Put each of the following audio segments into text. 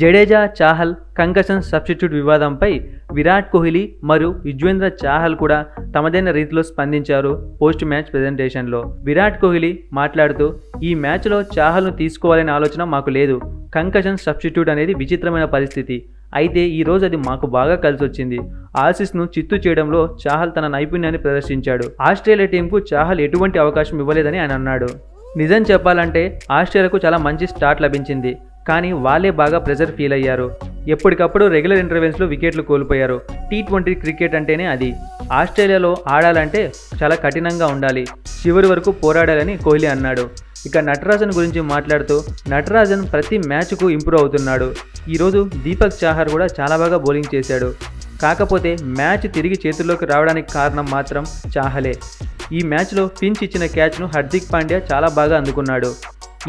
Jadeja Chahal concussion substitute వివాదంపై విరాట్ కోహ్లీ మరియు యుజ్వేంద్ర చాహల్ కూడా తమదైన రీతిలో స్పందించారు పోస్ట్ మ్యాచ్ ప్రెజెంటేషన్లో. విరాట్ కోహ్లీ మాట్లాడుతూ ఈ మ్యాచ్లో చాహల్ను తీసుకోవాలనే ఆలోచన మాకు లేదు. కంకషన్ సబ్స్టిట్యూట్ అనేది విచిత్రమైన పరిస్థితి. అయితే ఈరోజు అది మాకు బాగా కలిసి వచ్చింది ఆసిస్ను చిత్తు చేయడంలో చాహల్ తన నైపుణ్యాన్ని ప్రదర్శించాడు. ఆస్ట్రేలియా టీంకు చాహల్ ఎటువంటి అవకాశం ఇవ్వలేదని ఆయన అన్నాడు. నిజం చెప్పాలంటే ఆస్ట్రేలియాకు చాలా మంచి స్టార్ట్ లభించింది. కానీ వాళ్ళే బాగా ప్రెజర్ ఫీల్ అయ్యారు. ఎప్పటికప్పుడు రెగ్యులర్ ఇంటర్వెన్స్లో వికెట్లు కోల్పోయారు. టీ ట్వంటీ క్రికెట్ అంటేనే అది. ఆస్ట్రేలియాలో ఆడాలంటే చాలా కఠినంగా ఉండాలి. చివరి వరకు పోరాడాలని కోహ్లీ అన్నాడు. ఇక నటరాజన్ గురించి మాట్లాడుతూ నటరాజన్ ప్రతి మ్యాచ్కు ఇంప్రూవ్ అవుతున్నాడు. ఈరోజు దీపక్ చాహర్ కూడా చాలా బాగా బౌలింగ్ చేశాడు. కాకపోతే మ్యాచ్ తిరిగి చేతుల్లోకి రావడానికి కారణం మాత్రం చాహలే. ఈ మ్యాచ్లో పించ్ ఇచ్చిన క్యాచ్ను హార్దిక్ పాండ్యా చాలా బాగా అందుకున్నాడు.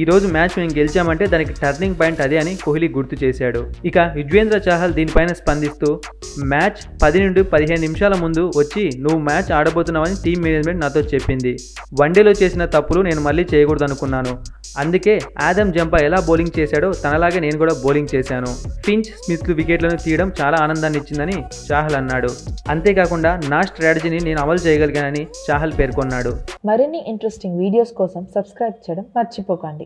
ఈ రోజు మ్యాచ్ మేము గెలిచామంటే దానికి టర్నింగ్ పాయింట్ అదే అని కోహ్లీ గుర్తు చేశాడు. ఇక యుజ్వేంద్ర చాహల్ దీనిపైన స్పందిస్తూ మ్యాచ్ పది నుండి పదిహేను నిమిషాల ముందు వచ్చి నువ్వు మ్యాచ్ ఆడబోతున్నావని టీం మేనేజ్మెంట్ నాతో చెప్పింది. వన్డేలో చేసిన తప్పులు నేను మళ్ళీ చేయకూడదు అనుకున్నాను అందుకే ఆదమ్ జంపా ఎలా బౌలింగ్ చేశాడో తనలాగే నేను కూడా బౌలింగ్ చేశాను. ఫించ్ స్మిత్లు వికెట్లను తీయడం చాలా ఆనందాన్ని ఇచ్చిందని చాహల్ అన్నాడు. అంతేకాకుండా నా స్ట్రాటజీని నేను అమలు చేయగలిగానని చాహల్ పేర్కొన్నాడు. మరిన్ని ఇంట్రెస్టింగ్ వీడియోస్ కోసం సబ్స్క్రైబ్ చేయడం మర్చిపోకండి.